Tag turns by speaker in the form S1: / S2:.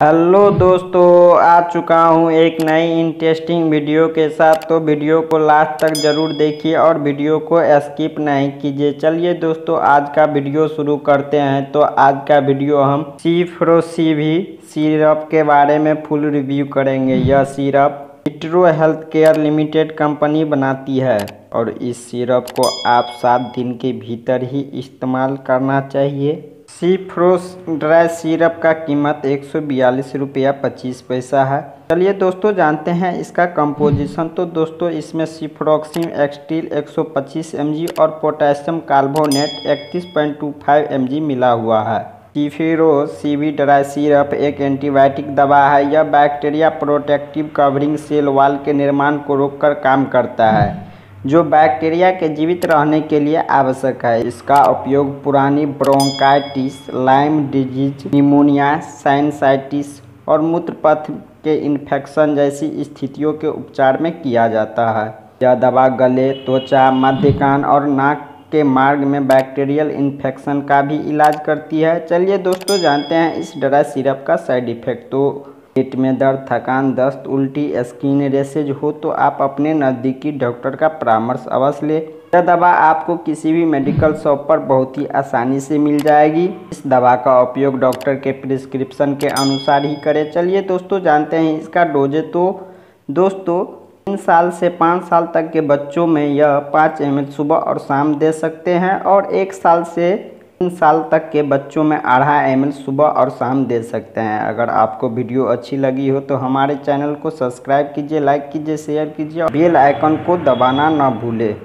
S1: Hello दोस्तों, आ चुका हूँ एक नई इंटरेस्टिंग वीडियो के साथ। तो वीडियो को लास्ट तक ज़रूर देखिए और वीडियो को स्किप नहीं कीजिए। चलिए दोस्तों, आज का वीडियो शुरू करते हैं। तो आज का वीडियो हम सी भी सिरप के बारे में फुल रिव्यू करेंगे। यह सिरप इट्रो हेल्थ केयर लिमिटेड कंपनी बनाती है और इस सिरप को आप सात दिन के भीतर ही इस्तेमाल करना चाहिए। सीफ्रोस ड्राई सिरप का कीमत एक सौ बयालीस रुपया पच्चीस पैसा है। चलिए दोस्तों, जानते हैं इसका कंपोजिशन तो दोस्तों, इसमें सिफ्रोक्सिन एक्सटील 125 mg और पोटेशियम कार्बोनेट 31.25 mg मिला हुआ है। सीफिरो सीवी ड्राई सिरप एक एंटीबायोटिक दवा है। यह bacteria protective covering cell wall के निर्माण को रोककर काम करता है। जो बैक्टीरिया के जीवित रहने के लिए आवश्यक है। इसका उपयोग पुरानी bronchitis Lyme disease pneumonia sinusitis और मूत्रपथ के इन्फेक्शन जैसी स्थितियों के उपचार में किया जाता है। यह दवा गले, त्वचा, मध्यकान और नाक के मार्ग में बैक्टीरियल इन्फेक्शन का भी इलाज करती है। चलिए दोस्तों, जानते हैं इस डरा सिरप का साइड इफ़ेक्ट तो पेट में दर्द, थकान, दस्त, उल्टी, स्किन रेसेज हो तो आप अपने नज़दीकी डॉक्टर का परामर्श अवश्य लें। यह दवा आपको किसी भी मेडिकल शॉप पर बहुत ही आसानी से मिल जाएगी। इस दवा का उपयोग डॉक्टर के प्रिस्क्रिप्शन के अनुसार ही करें। चलिए दोस्तों, जानते हैं इसका डोजे। तो दोस्तों, तीन साल से पाँच साल तक के बच्चों में यह पाँच एम सुबह और शाम दे सकते हैं और एक साल से तीन साल तक के बच्चों में आधा एम सुबह और शाम दे सकते हैं। अगर आपको वीडियो अच्छी लगी हो तो हमारे चैनल को सब्सक्राइब कीजिए, लाइक कीजिए, शेयर कीजिए और बेल आइकन को दबाना ना भूलें।